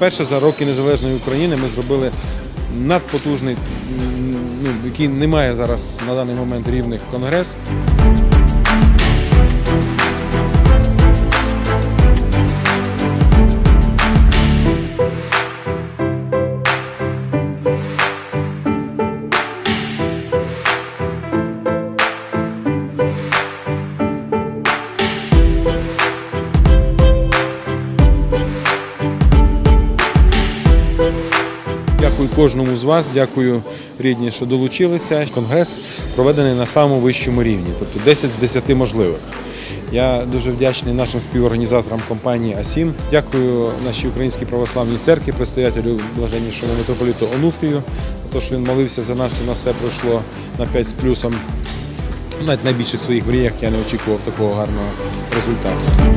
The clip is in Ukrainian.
вперше за роки незалежної України ми зробили надпотужний, ну, який не має зараз на даний момент рівних конгрес. Дякую кожному з вас, дякую рідні, що долучилися. Конгрес проведений на самому вищому рівні, тобто 10 з 10 можливих. Я дуже вдячний нашим співорганізаторам компанії АСІМ. Дякую нашій українській православній церкві, предстоятелю блаженнішому митрополіту Онуфрію, те, що він молився за нас і у нас все пройшло на 5 з плюсом. Навіть найбільших своїх мріях я не очікував такого гарного результату.